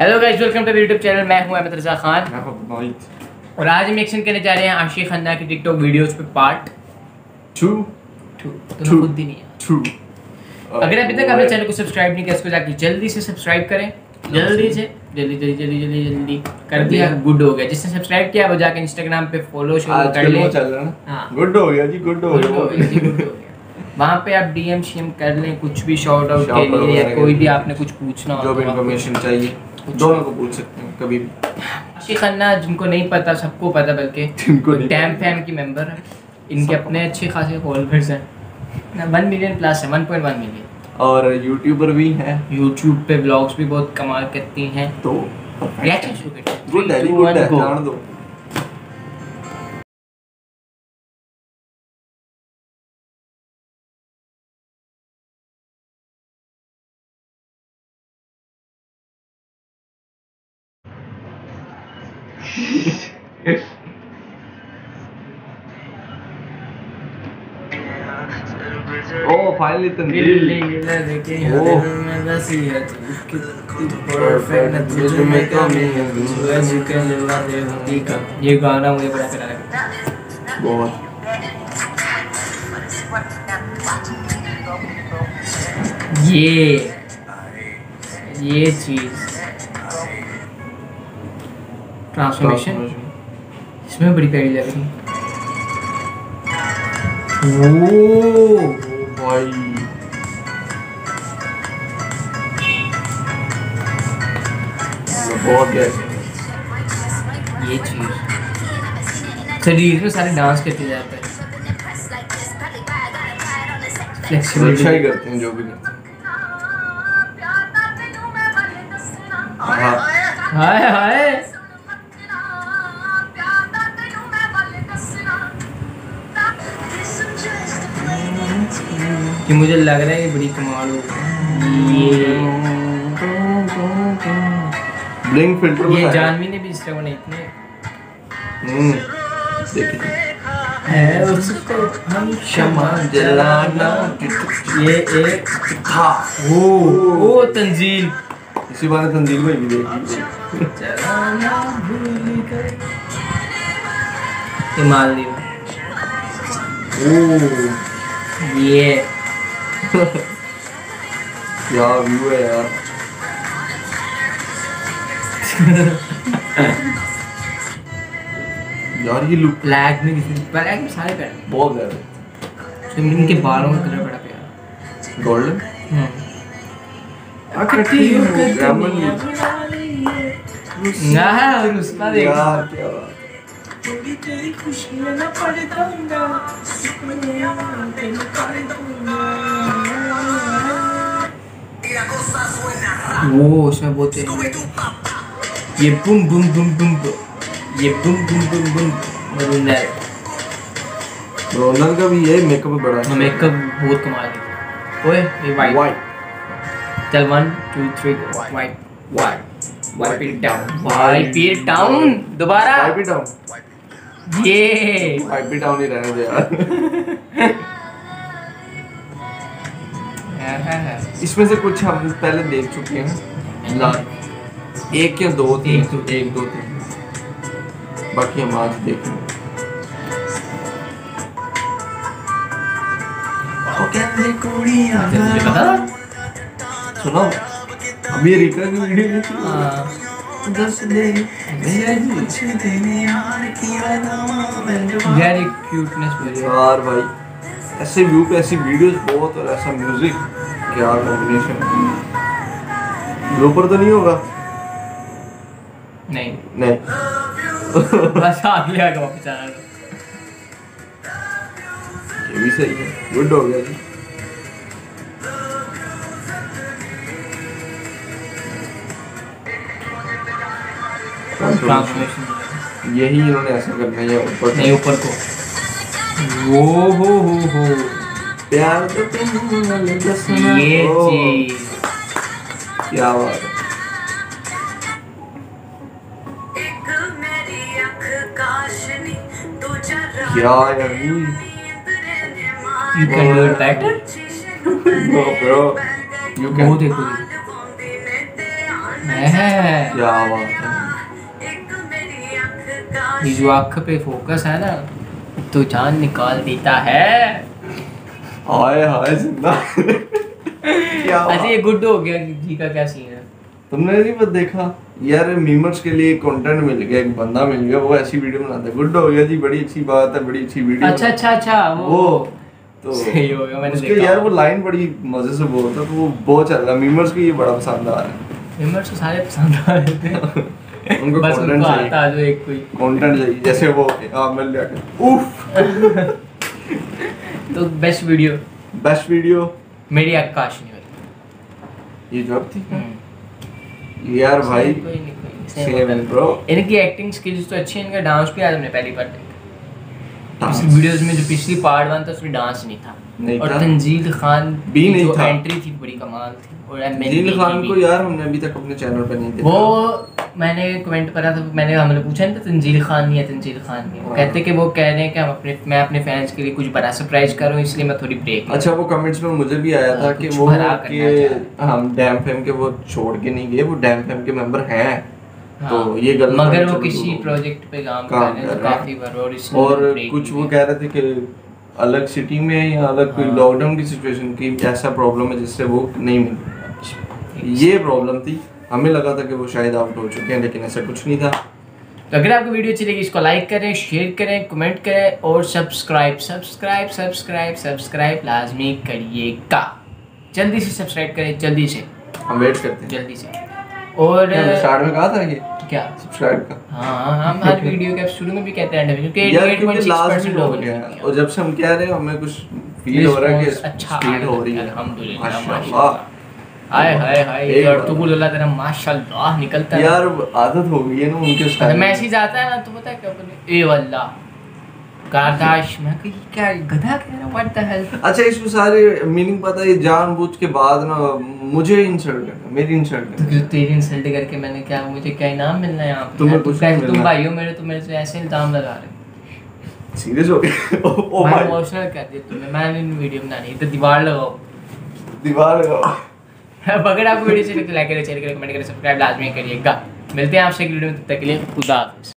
Hello guys welcome to YouTube channel मैं हूँ अहमद रजा खान। और आज हम एक्शन करने जा रहे हैं आशिक खन्ना की टिकटॉक वीडियोस पे पार्ट टू टू तो. खुद ही नहीं टू अगर अभी तक आपने चैनल को सब्सक्राइब नहीं किया इसको जाके जल्दी से सब्सक्राइब करें। जल्दी से। जल्दी जल्दी जल्दी जल्दी जल्दी। कर दिया गुड हो गया। जिसने सब्सक्राइब किया वो जाके इंस्टाग्राम पे फॉलो शो कर ले। रहा है हाँ। गुड हो गया जी गुड हो गया। वहाँ पे आप डीएम शीएम कर लें कुछ भी शॉर्ट आउट के लिए या कोई भी आपने कुछ पूछना हो जो भी तो इन्फॉर्मेशन चाहिए। दोनों को पूछ सकते हैं कभी भी अक्षय खन्ना जिनको नहीं पता सबको पता बल्कि जिनको डैम फैम की मेंबर है इनके अपने अच्छे खासे फॉलोअर्स हैं। वन मिलियन प्लस है वन पॉइंट वन मिलियन और यूट्यूबर भी हैं। यूट्यूब पे ब्लॉग्स भी बहुत कमाल करती हैं। तो रिएक्शन शुरू करते हैं। गुड है गुड है जान दो। ओ फाइनली तंदील ओ। ये गाना मुझे बड़ा प्यारा लगा बहुत ये ये चीज़ ट्रांसफॉर्मेशन इसमें बड़ी प्यारी लग रही ओ भाई। बहुत ये चीज़। शरीर में सारे डांस करते जाते हैं। अच्छा ही करते हैं जो भी करते हैं। हाँ। हाय हाय। कि मुझे लग रहा है ये बड़ी कमाल होगी ये ब्लिंक फ़िल्टर ये जानवी ने भी इस तरह बनाई इतने हम्म देखिए है उसको हम क्षमा जलाना ये एक था ओ ओ तंजील। इसी बार तंजील भाई भी देखी जलाना भूल गए। ये मालदीव। ओ। ये क्या व्यू है यार यार ये लुक ब्लैक में किसी ब्लैक में सारे पैर बहुत ज़्यादा तो इनके बालों का कलर बड़ा प्यारा। गोल्डन ना और उसका देख। यार क्या बात वो उसमें बहुत ये बुम बुम बुम बुम बुम ये बुम बुम बुम बुम मरुनर रोनल का भी ये मेकअप बड़ा है। मेकअप बहुत कमाल है। ओए ये वाइट वाइट चल one two three wait wait wipe it down wipe it down दोबारा। वाइप इट डाउन ये वाइप इट डाउन ही रहने दे यार। इसमें से कुछ हम पहले देख चुके हैं। ला- एक या दो तीन। एक, दो, एक दो तीन। बाकी हम आज देखेंगे। पता? था सुनो अभी रिका की वीडियो देखी हाँ। दस दे यार एक क्यूटनेस मुझे यार भाई ऐसे व्यू पे ऐसी वीडियोस बहुत और ऐसा म्यूज़िक क्या कॉम्बिनेशन ग्रुपर तो नहीं होगा? नहीं। नहीं। बस आगे आगे वापस आ रहा ये भी सही है गुड हो गया जी। यही इन्होंने ऐसा करना है ऊपर नहीं ऊपर को। वो हो हो हो। प्यार तो तुम ये चीज़। क्या बात है। क्या यार You can do it better. No, bro. You वो देखो। है। क्या बात है। ये जो आँख पे फोकस है ना तो जान निकाल देता है। हाय हाय ज़िंदा। अच्छा ये गुड हो गया जी का क्या सीन है? तुमने नहीं बस देखा? यार मीमर्स के लिए कंटेंट मिल गया एक बंदा मिल गया वो ऐसी वीडियो बनाता है। गुड हो गया जी बड़ी अच्छी बात है बड़ी अच्छी वीडियो अच्छा अच्छा अच्छा वो तो सही हो गया मैंने उसके देखा। यार वो लाइन बड़ी मज़े से बोलता तो वो बहुत चल रहा है। मीमर्स को ये बड़ा पसंद आ रहा है। हिम्मत तो सारे पसंद आ रहे थे। उनको बस उनको आता जो एक कोई। कंटेंट चाहिए जैसे वो हाँ मिल गया उफ! तो बेस्ट वीडियो बेस्ट वीडियो मेरी आकाश ने बताई ये जॉब थी? हम्म। यार भाई नहीं नहीं। सेम ब्रो इनकी एक्टिंग स्किल्स तो अच्छी है इनका डांस भी आज हमने पहली बार देखा। वीडियोस में जो पिछली पार्ट वन था उसमें डांस नहीं था। नहीं और तंजील खान भी नहीं जो था। एंट्री थी बड़ी कमाल थी। और MNB खान को यार हमने अभी तक अपने चैनल पे नहीं देखा। वो मैंने कमेंट करा था मैंने हमने पूछा नहीं था तंजील खान नहीं है तंजील खान नहीं वो हाँ। कहते कि वो कह रहे हैं कि हम अपने मैं अपने फैंस के लिए कुछ बड़ा सरप्राइज़ करूँ इसलिए मैं थोड़ी ब्रेक अच्छा वो कमेंट्स में मुझे भी आया था हाँ, कि वो कि हम डैम फेम के वो छोड़ के नहीं गए वो डैम फेम के मेंबर हैं तो हाँ। ये गलत मगर वो किसी प्रोजेक्ट पे काम कर रहे हैं कर तो रहे हैं। काफ़ी बार और इसलिए और कुछ वो कह रहे थे कि अलग सिटी में या अलग कोई हाँ। लॉकडाउन की सिचुएशन की ऐसा प्रॉब्लम है जिससे वो नहीं मिल ये प्रॉब्लम थी हमें लगा था कि वो शायद आउट हो चुके हैं लेकिन ऐसा कुछ नहीं था। तो अगर आपको वीडियो अच्छी लगी इसको लाइक करें शेयर करें कमेंट करें और सब्सक्राइब सब्सक्राइब सब्सक्राइब सब्सक्राइब लाजमी करिएगा। जल्दी से सब्सक्राइब करें जल्दी से। हम वेट करते हैं। जल्दी से। और स्टार्ट में कहा था ये? क्या? सब्सक्राइब का। हाँ हम हर वीडियो के शुरू में भी कहते हैं क्योंकि यार क्योंकि 88.6% लाजमी हो गया। और जब से हम कह रहे हैं हमें कुछ फील हो रहा है कि अच्छा हो रही है है, अल्हम्दुलिल्लाह, माशाल्लाह। हाय हाय हाय और बार। तो तेरा माशाल्लाह निकलता है। यार आदत हो गई है ना उनके अच्छा, मैसेज आता है ना तो पता है क्या बोले? ए वल्ला कारदाश मैं कही क्या गधा कह रहा व्हाट द हेल अच्छा इसको सारे मीनिंग पता है जानबूझ के बाद ना मुझे इंसल्ट करना मेरी इंसल्ट तो करना। जो तेरी इंसल्ट करके मैंने क्या मुझे क्या इनाम मिलना है यहाँ पे? तुम्हें तुम कुछ नहीं कैसे- तुम हो मेरे मेरे से ऐसे इल्ज़ाम लगा रहे सीरियस हो गया ओ, ओ मैं इमोशनल कर दिया तुम्हें मैंने वीडियो बनानी तो दीवार लगाओ। दीवार लगाओ। अगर आपको वीडियो अच्छी लगी तो लाइक करें शेयर करें कमेंट करें सब्सक्राइब लाजमी करिएगा। मिलते हैं आपसे एक वीडियो में, तब तक के लिए खुदा हाफिज़।